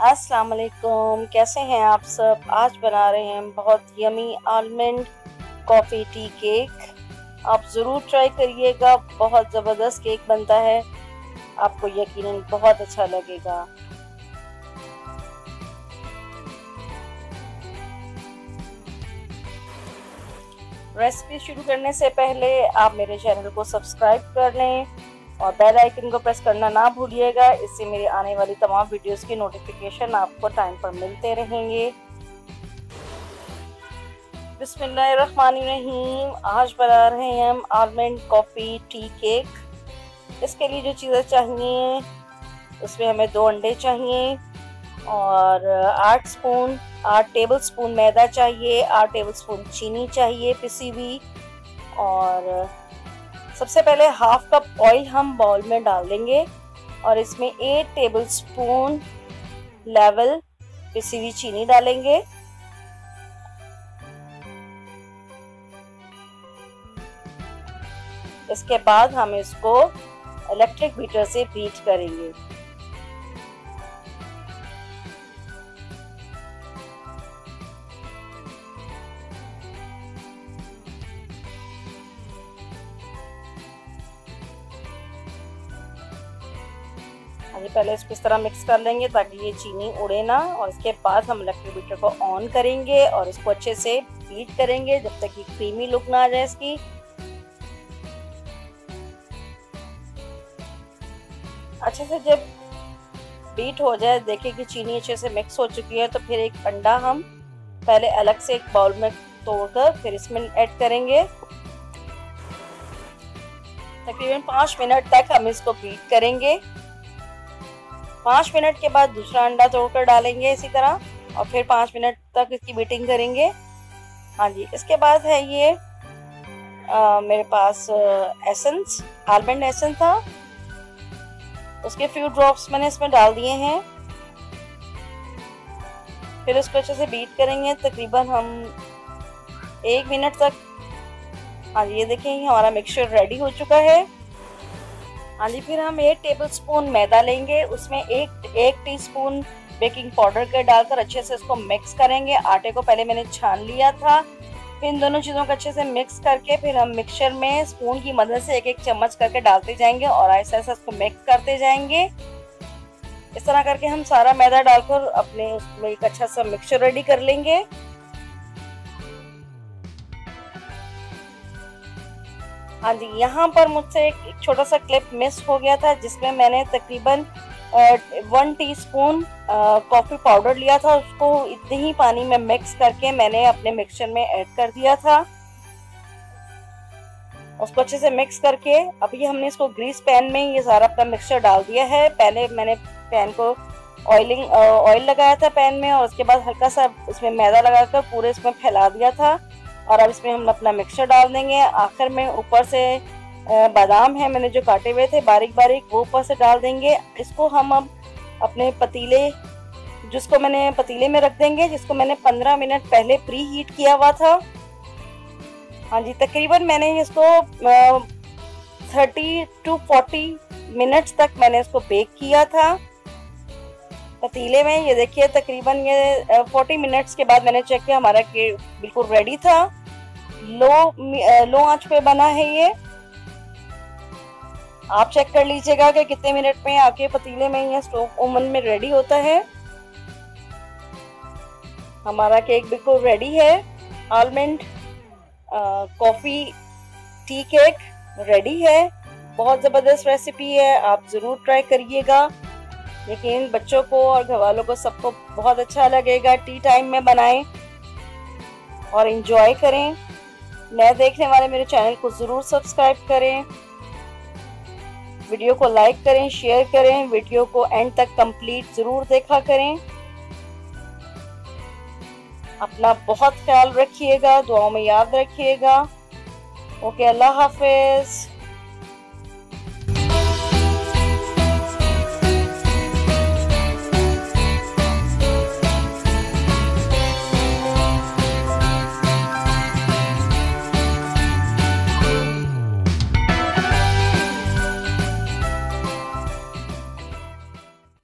अस्सलाम वालेकुम कैसे हैं आप सब? आज बना रहे हैं बहुत yummy almond coffee tea cake आप ज़रूर ट्राई करिएगा, बहुत ज़बरदस्त केक बनता है। आपको यकीनन बहुत अच्छा लगेगा। रेसिपी शुरू करने से पहले आप मेरे चैनल को सब्सक्राइब कर लें। और बेल आइकन को प्रेस करना ना भूलिएगा। इससे मेरी आने वाली तमाम वीडियोस की नोटिफिकेशन आपको टाइम पर मिलते रहेंगे। बिस्मिल्लाहिर्रहमानिर्रहीम। आज बना रहे हैं हम आलमंड कॉफ़ी टी केक इसके लिए जो चीज़ें चाहिए, उसमें हमें दो अंडे चाहिए और आठ स्पून आठ टेबल स्पून मैदा चाहिए, आठ टेबल स्पून चीनी चाहिए पिसी हुई और सबसे पहले हाफ़ कप ऑयल हम बाउल में डाल देंगे और इसमें एक टेबल स्पून लेवल पिसी हुई चीनी डालेंगे। इसके बाद हम इसको इलेक्ट्रिक बीटर से बीट करेंगे। अभी पहले इसको इस तरह मिक्स कर लेंगे ताकि ये चीनी उड़े ना। और इसके बाद हम इलेक्ट्रिक बीटर को ऑन करेंगे और इसको अच्छे से बीट करेंगे जब तक कि क्रीमी लुक ना आ जाए इसकी। अच्छे से जब बीट हो जाए देखिए कि चीनी अच्छे से मिक्स हो चुकी है तो फिर एक अंडा हम पहले अलग से एक बाउल में तोड़कर फिर इसमें ऐड करेंगे। तकरीबन पाँच मिनट तक हम इसको बीट करेंगे। पाँच मिनट के बाद दूसरा अंडा तोड़कर डालेंगे इसी तरह और फिर पाँच मिनट तक इसकी बीटिंग करेंगे। हाँ जी इसके बाद है ये आ, मेरे पास एसेंस आलमंड एसेंस था। उसके फ्यू ड्रॉप्स मैंने इसमें डाल दिए हैं। फिर इसको अच्छे से बीट करेंगे तकरीबन हम एक मिनट तक। हाँ जी ये देखें हमारा मिक्सचर रेडी हो चुका है। हाँ जी, फिर हम एक टेबल स्पून मैदा लेंगे, उसमें एक एक टीस्पून बेकिंग पाउडर का डालकर अच्छे से इसको मिक्स करेंगे। आटे को पहले मैंने छान लिया था। फिर इन दोनों चीज़ों को अच्छे से मिक्स करके फिर हम मिक्सचर में स्पून की मदद से एक एक चम्मच करके डालते जाएँगे और ऐसा ऐसा इसको मिक्स करते जाएँगे। इस तरह करके हम सारा मैदा डालकर अपने उसमें एक अच्छा सा मिक्सचर रेडी कर लेंगे। हाँ जी, यहाँ पर मुझसे एक छोटा सा क्लिप मिस हो गया था, जिसमें मैंने तकरीबन वन टीस्पून कॉफ़ी पाउडर लिया था, उसको इतने ही पानी में मिक्स करके मैंने अपने मिक्सचर में ऐड कर दिया था। उसको अच्छे से मिक्स करके, अभी हमने इसको ग्रीस पैन में ये सारा अपना मिक्सचर डाल दिया है। पहले मैंने पैन को ऑयलिंग ऑयल लगाया था पैन में और उसके बाद हल्का सा इसमें मैदा लगाकर पूरे इसमें फैला दिया था। और अब इसमें हम अपना मिक्सचर डाल देंगे। आखिर में ऊपर से बादाम है, मैंने जो काटे हुए थे बारीक बारीक वो ऊपर से डाल देंगे। इसको हम अब अपने पतीले, जिसको मैंने पतीले में रख देंगे, जिसको मैंने 15 मिनट पहले प्री हीट किया हुआ था। हाँ जी, तकरीबन मैंने इसको थर्टी टू फोर्टी मिनट्स तक मैंने इसको बेक किया था। पतीले में, ये देखिए तकरीबन ये फोर्टी मिनट्स के बाद मैंने चेक किया, हमारा केक बिल्कुल रेडी था। लो लो आँच पे बना है ये। आप चेक कर लीजिएगा कि कितने मिनट में आके पतीले में या स्टोव ओवन में रेडी होता है। हमारा केक बिल्कुल रेडी है। Almond coffee tea cake ready है। बहुत ज़बरदस्त रेसिपी है, आप ज़रूर ट्राई करिएगा। लेकिन बच्चों को और घर वालों को सबको बहुत अच्छा लगेगा टी टाइम में बनाएँ और इन्जॉय करें। नए देखने वाले मेरे चैनल को ज़रूर सब्सक्राइब करें। वीडियो को लाइक करें शेयर करें वीडियो को एंड तक कंप्लीट ज़रूर देखा करें। अपना बहुत ख्याल रखिएगा, दुआओं में याद रखिएगा। ओके अल्लाह हाफिज़।